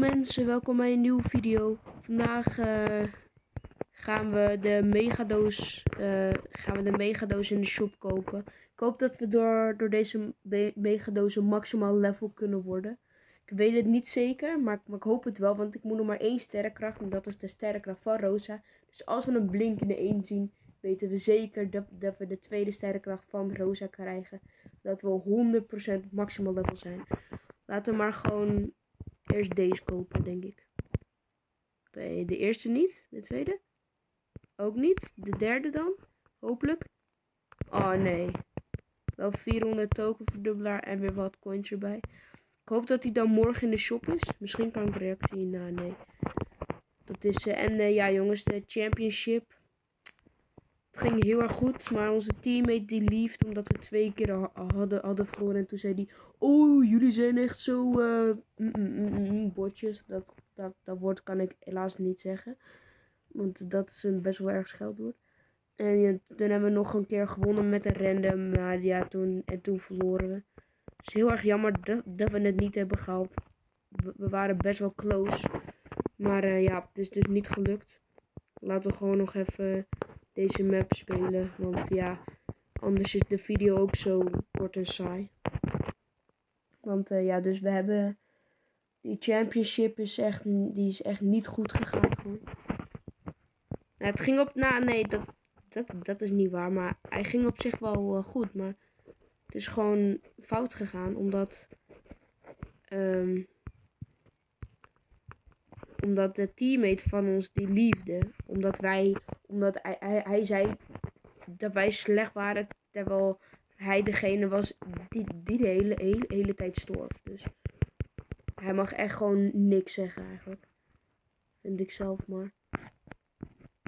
mensen, welkom bij een nieuwe video. Vandaag eh, gaan we de megadoos, eh, gaan we de megadoos in de shop kopen. Ik hoop dat we door, door deze me- megadoos een maximaal level kunnen worden. Ik weet het niet zeker, maar, maar ik hoop het wel, want ik moet nog maar één sterrenkracht en dat is de sterrenkracht van Rosa. Dus als we een blinkende 1 zien, weten we zeker dat, dat we de tweede sterrenkracht van Rosa krijgen. Dat we 100% maximaal level zijn. Laten we maar gewoon eerst deze kopen, denk ik. Oké, de eerste niet. De tweede? Ook niet. De derde dan? Hopelijk. Oh nee. Wel 400 token verdubbelaar en weer wat coins erbij. Ik hoop dat hij dan morgen in de shop is. Misschien kan ik reactie. Nou, nee. Dat is. eh, en eh, ja, jongens, de championship. Het ging heel erg goed, maar onze teammate die liefde omdat we twee keer ha- hadden, hadden verloren. En toen zei hij, oh, jullie zijn echt zo mm, botjes. Dat, dat, dat woord kan ik helaas niet zeggen. Want dat is een best wel erg scheldwoord. En toen hebben we nog een keer gewonnen met een random. Maar ja, toen, en toen verloren we. Het is heel erg jammer dat, dat we het niet hebben gehaald. We, we waren best wel close. Maar eh, ja, het is dus niet gelukt. Laten we gewoon nog even deze map spelen. Want ja, anders is de video ook zo kort en saai. Want eh, ja, dus we hebben... Die championship is echt, die is echt niet goed gegaan. Gewoon. Nou, het ging op... Nou, nee, dat, dat, dat is niet waar. Maar hij ging op zich wel eh, goed. Maar het is gewoon fout gegaan. Omdat... ehm, omdat de teammate van ons die liefde. Omdat wij... Omdat hij, hij, hij zei dat wij slecht waren. Terwijl hij degene was die, die de hele, hele, hele tijd storf. Dus hij mag echt gewoon niks zeggen eigenlijk. Vind ik zelf maar.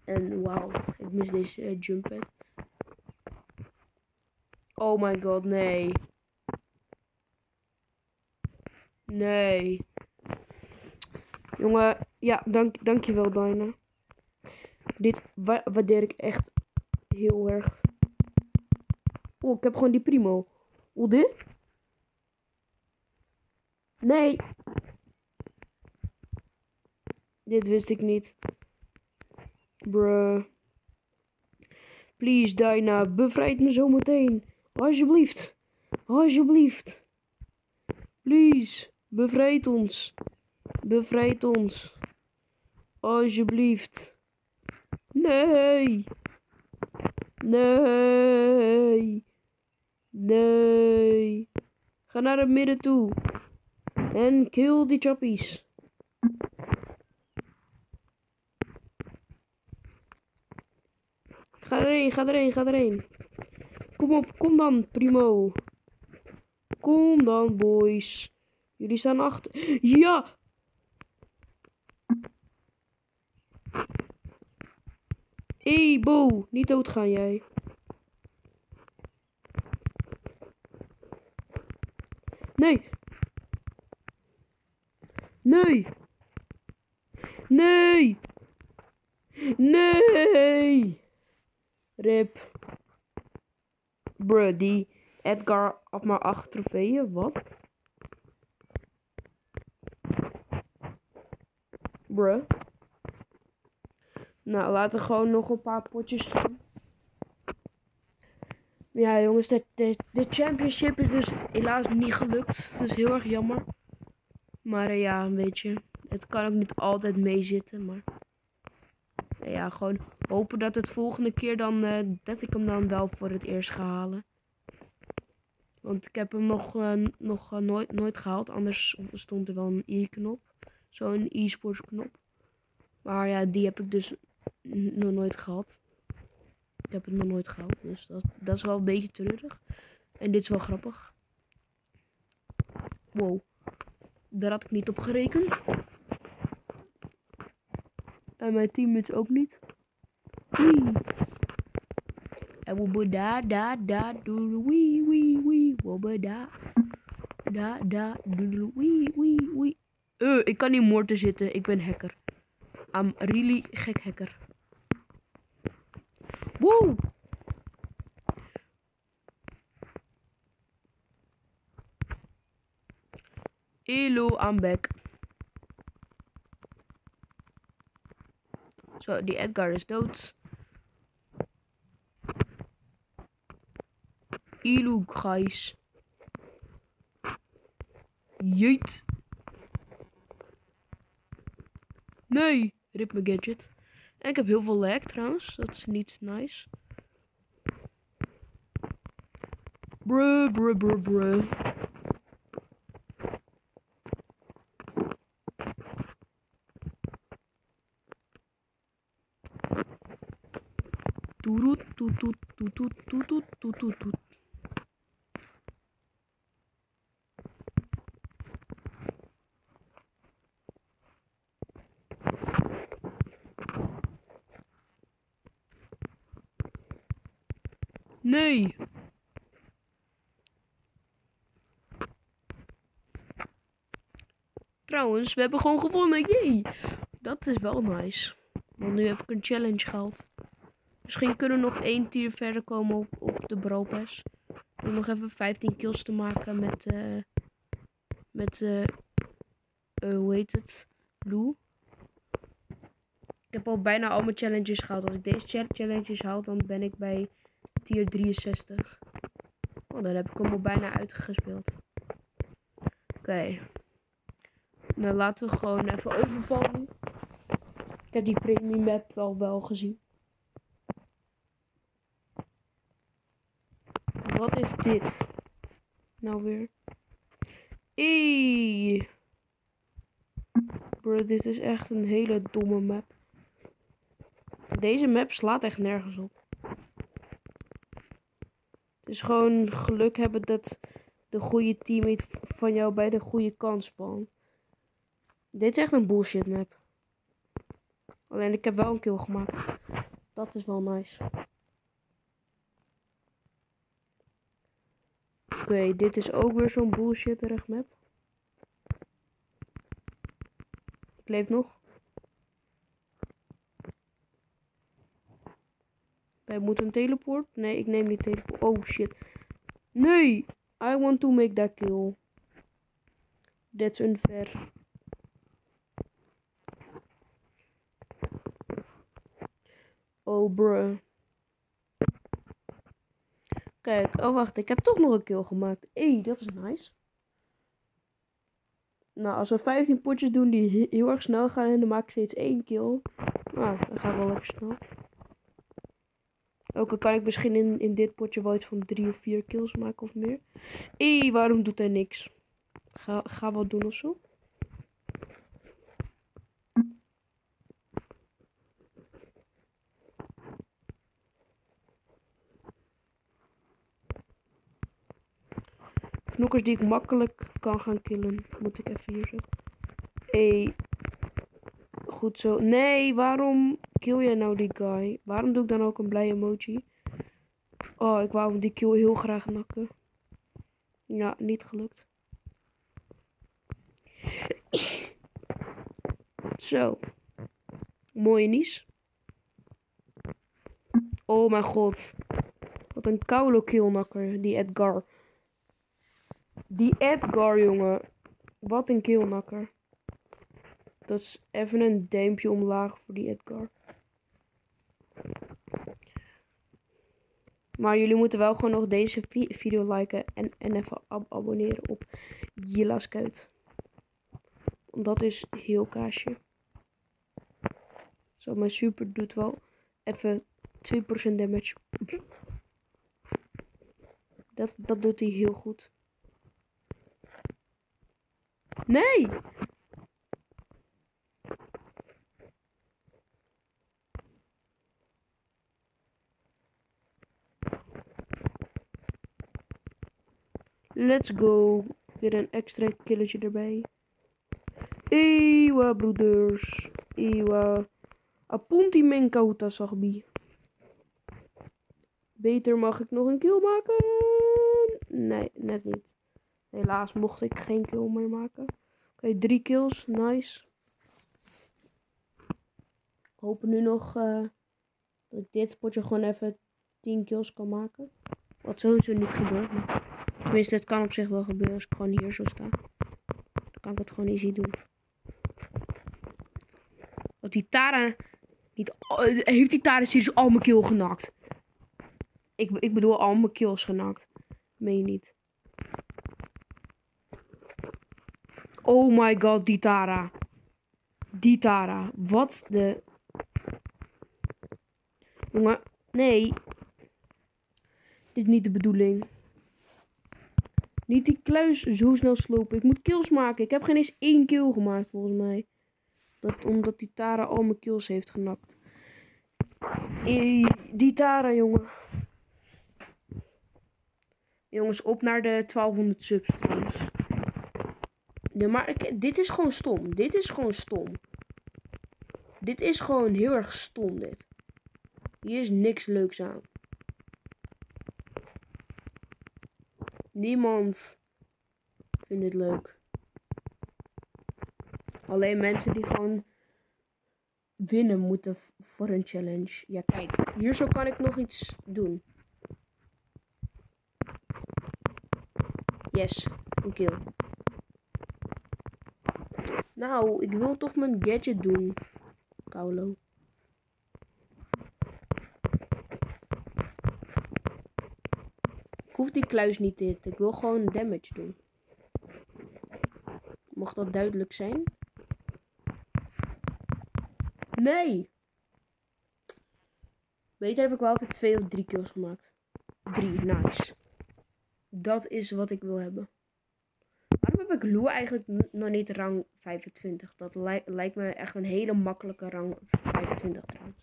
En wauw, ik mis deze eh, jump pad. Oh my god, nee. Nee. Jongen, ja, dank, dankjewel Dyna. Dit wa- waardeer ik echt heel erg. Oh, ik heb gewoon die primo. Oh, dit? Nee. Dit wist ik niet. Bruh. Please, Dyna, bevrijd me zo meteen. Alsjeblieft. Alsjeblieft. Please, bevrijd ons. Bevrijd ons. Alsjeblieft. Nee. Nee. Nee. Ga naar het midden toe. En kill die choppies. Ga erheen, ga erheen, ga erheen. Kom op, kom dan, primo. Kom dan, boys. Jullie staan achter. Ja! Hé, Bo, niet doodgaan jij. Nee. Nee. Nee. Nee. Rip. Bruh, die Edgar had maar acht trofeeën. Wat? Bruh. Nou, laten we gewoon nog een paar potjes gaan. Ja, jongens, de, de, de championship is dus helaas niet gelukt. Dat is heel erg jammer. Maar eh, ja, een beetje. Het kan ook niet altijd meezitten, maar... eh, ja, gewoon hopen dat het volgende keer dan... eh, dat ik hem dan wel voor het eerst ga halen. Want ik heb hem nog, nog nooit, nooit gehaald. Anders stond er wel een i-knop. Zo'n e-sports knop. Maar ja, die heb ik dus nog nooit gehad. Ik heb het nog nooit gehad. Dus dat, dat is wel een beetje treurig. En dit is wel grappig. Wow. Daar had ik niet op gerekend. En mijn teammates ook niet. Wee. En da da da doe wee wee wee. Woebe da. Da da doe wee wee wee. Eh, ik kan niet moorden zitten. Ik ben hacker. I'm really gek hacker. Wow. Hello, I'm back. Zo, die Edgar is dood. Ilu, guys. Jeet. Nee, rip mijn gadget. En ik heb heel veel lag trouwens. Dat is niet nice. Bruh, bruh, bruh, bruh. Toet, toet, toet, toet, toet, toet, toet, toet, toet. Nee. Trouwens, we hebben gewoon gewonnen. Jee. Dat is wel nice. Want nu heb ik een challenge gehaald. Misschien kunnen we nog één tier verder komen op, op de Pass. Om nog even 15 kills te maken met... eh met... eh, hoe heet het? Lou. Ik heb al bijna al mijn challenges gehaald. Als ik deze cha- challenges haal, dan ben ik bij tier 63. Oh, dan heb ik hem al bijna uitgespeeld. Oké. Nou, laten we gewoon even overvallen. Ik heb die premium map wel wel gezien. Wat is dit? Nou weer. Eee. Bro, dit is echt een hele domme map. Deze map slaat echt nergens op. Is gewoon geluk hebben dat de goede teammate van jou bij de goede kant spant. Dit is echt een bullshit map. Alleen ik heb wel een kill gemaakt. Dat is wel nice. Oké, dit is ook weer zo'n bullshitterig map. Ik leef nog. Wij moeten een teleport. Nee, ik neem niet teleport. Oh shit. Nee! I want to make that kill. That's unfair. Oh bruh. Kijk, oh wacht, ik heb toch nog een kill gemaakt. Hé, dat is nice. Nou, als we 15 potjes doen die he- heel erg snel gaan en dan maak ik steeds één kill. Nou, dan gaat wel lekker snel. Ook kan ik misschien in, in dit potje wel iets van drie of vier kills maken of meer. Hé, waarom doet hij niks? Ga, ga wat doen of zo? Knokkers die ik makkelijk kan gaan killen. Moet ik even hier zo. Hé. Goed zo. Nee, waarom kill jij nou die guy? Waarom doe ik dan ook een blij emoji? Oh, ik wou die kill heel graag nakken. Ja, niet gelukt. Zo. Mooie nies. Oh mijn god. Wat een koude killnakker, die Edgar. Die Edgar, jongen. Wat een killnakker. Dat is even een duimpje omlaag voor die Edgar. Maar jullie moeten wel gewoon nog deze vi- video liken en, en even ab- abonneren op Jilla's Kuit. Want dat is heel kaasje. Zo, mijn super doet wel even 2% damage. Dat, dat doet hij heel goed. Nee! Let's go. Weer een extra killetje erbij. Ewa, broeders. Ewa. Apunti men kauta sagbi. Beter mag ik nog een kill maken? Nee, net niet. Helaas mocht ik geen kill meer maken. Oké, drie kills. Nice. Hopen nu nog eh, dat ik dit potje gewoon even 10 kills kan maken. Wat sowieso niet gebeurt. Maar tenminste, het kan op zich wel gebeuren als ik gewoon hier zo sta. Dan kan ik het gewoon easy doen. Want die Tara, Niet, heeft die Tara serieus al mijn kill genakt? Ik, ik bedoel al mijn kills genakt. Meen je niet? Oh my god, die Tara. Die Tara. Wat de... Jongen, nee. Dit is niet de bedoeling. Niet die kluis zo snel slopen. Ik moet kills maken. Ik heb geen eens één kill gemaakt volgens mij. Dat, omdat die Tara al mijn kills heeft genakt. die Tara, jongen. Jongens, op naar de 1200 subs maar dit is gewoon stom. Dit is gewoon stom. Dit is gewoon heel erg stom, dit. Hier is niks leuks aan. Niemand vindt het leuk. Alleen mensen die gewoon winnen moeten voor een challenge. Ja, kijk. Hier zo kan ik nog iets doen. Yes, een kill. Nou, ik wil toch mijn gadget doen. Kaulo. Hoef die kluis niet te hitten. Ik wil gewoon damage doen. Mag dat duidelijk zijn? Nee! Beter heb ik wel even twee of drie kills gemaakt. Drie, nice. Dat is wat ik wil hebben. Waarom heb ik Lou eigenlijk nog niet rang 25? Dat lijkt me echt een hele makkelijke rang 25 trouwens.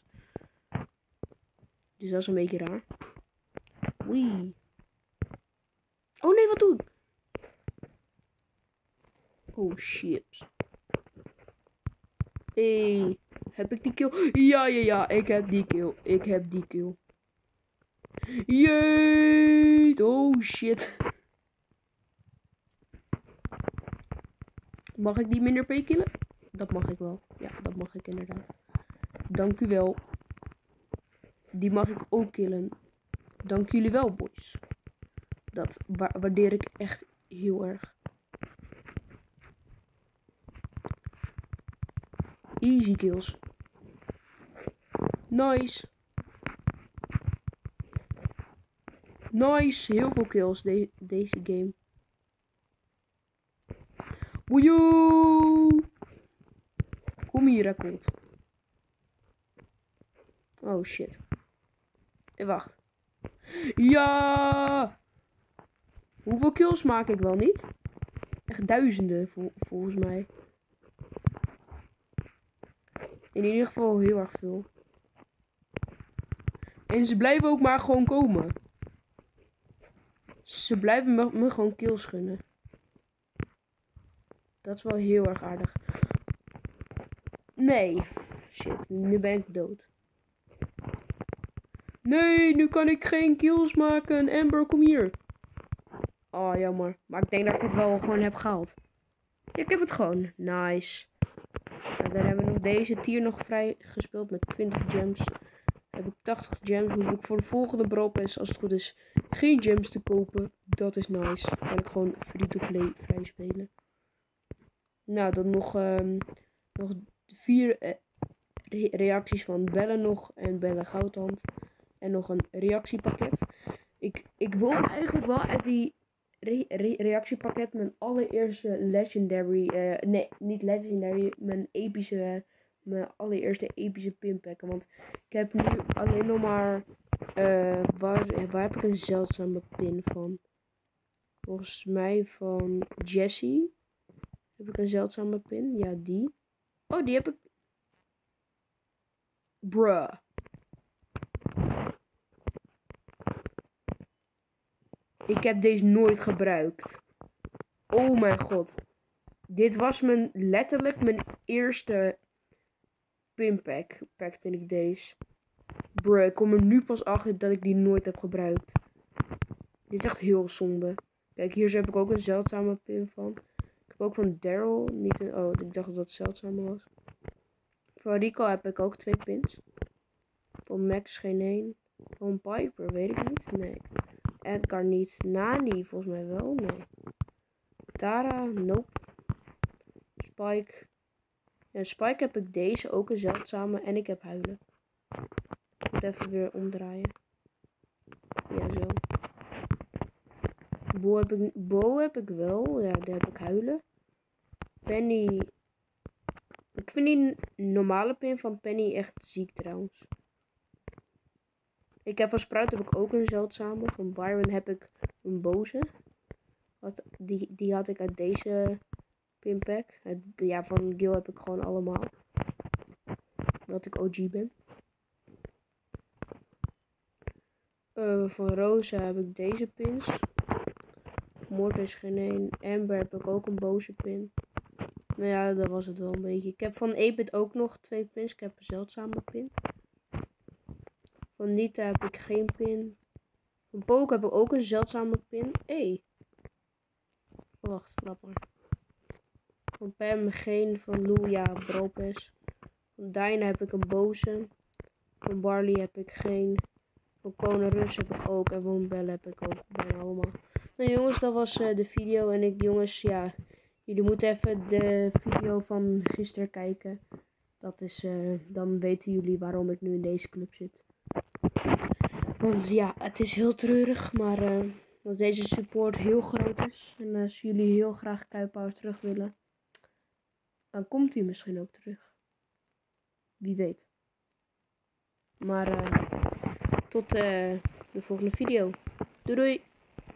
Dus dat is een beetje raar. Oei. Oh nee, wat doe ik? Oh shit. Hey, heb ik die kill? Ja, ja, ja, ik heb die kill. Ik heb die kill. Jeet. Oh shit. Mag ik die minder P killen? Dat mag ik wel. Ja, dat mag ik inderdaad. Dank u wel. Die mag ik ook killen. Dank jullie wel, boys. Dat waardeer ik echt heel erg. Easy kills. Nice. Nice. Heel veel kills de deze game. Woejoe. Kom hier, record. Oh shit. En wacht. Ja! Hoeveel kills maak ik wel niet? Echt duizenden volgens mij. In ieder geval heel erg veel. En ze blijven ook maar gewoon komen. Ze blijven me, me gewoon kills gunnen. Dat is wel heel erg aardig. Nee. Shit, nu ben ik dood. Nee, nu kan ik geen kills maken. Amber, kom hier. Oh, jammer. Maar ik denk dat ik het wel gewoon heb gehaald. Ja, ik heb het gewoon. Nice. En dan hebben we nog deze tier nog vrij gespeeld met 20 gems. Heb ik 80 gems. Hoef ik voor de volgende bropes, als het goed is, geen gems te kopen. Dat is nice. Dan kan ik gewoon free-to-play vrij spelen. Nou, dan nog, um, nog vier eh, reacties van Bellen nog en Bellen Goudhand. En nog een reactiepakket. Ik, ik wil eigenlijk wel uit die reactiepakket mijn allereerste legendary. Uh, nee, niet legendary. Mijn epische. Mijn allereerste epische pinpacken. Want ik heb nu alleen nog maar. Uh, waar, waar heb ik een zeldzame pin van? Volgens mij van Jessie. Heb ik een zeldzame pin? Ja, die. Oh, die heb ik. Bruh. Ik heb deze nooit gebruikt. Oh mijn god. Dit was mijn, letterlijk mijn eerste pinpack. Pakte ik deze. Bruh, ik kom er nu pas achter dat ik die nooit heb gebruikt. Dit is echt heel zonde. Kijk, hier heb ik ook een zeldzame pin van ook van Daryl. Niet een, oh, ik dacht dat het zeldzaam was. Van Rico heb ik ook twee pins. Van Max geen één. Van Piper weet ik niet. Nee. Edgar niet. Nani volgens mij wel. Nee. Tara, nope. Spike. Ja, Spike heb ik deze, ook een zeldzame. En ik heb huilen. Ik moet even weer omdraaien. Ja, zo. Bo heb ik, Bo heb ik wel. Ja, daar heb ik huilen. Penny. Ik vind die normale pin van Penny echt ziek trouwens. Ik heb van Sprout heb ik ook een zeldzame. Van Byron heb ik een boze. Wat, die, die had ik uit deze pinpack. ja, van Gil heb ik gewoon allemaal. Dat ik OG ben. Uh, van Rosa heb ik deze pins. Mortis geen één. Amber heb ik ook een boze pin. Nou ja, dat was het wel een beetje. Ik heb van 8 ook nog twee pins. Ik heb een zeldzame pin. Van Nita heb ik geen pin. Van Poke heb ik ook een zeldzame pin. Hé. Oh, wacht, laat. Van Pam geen. Van Lou, ja, Bropes. Van Dyna heb ik een boze. Van Barley heb ik geen. Van Kone Rus heb ik ook. En van Belle heb ik ook bijna allemaal. Nou jongens, dat was uh, de video. En ik, jongens, ja... Jullie moeten even de video van gisteren kijken. Dat is, uh, dan weten jullie waarom ik nu in deze club zit. Want ja, het is heel treurig, maar uh, als deze support heel groot is en als jullie heel graag Kuipauer terug willen, dan komt hij misschien ook terug. Wie weet. Maar uh, tot uh, de volgende video. Doei doei!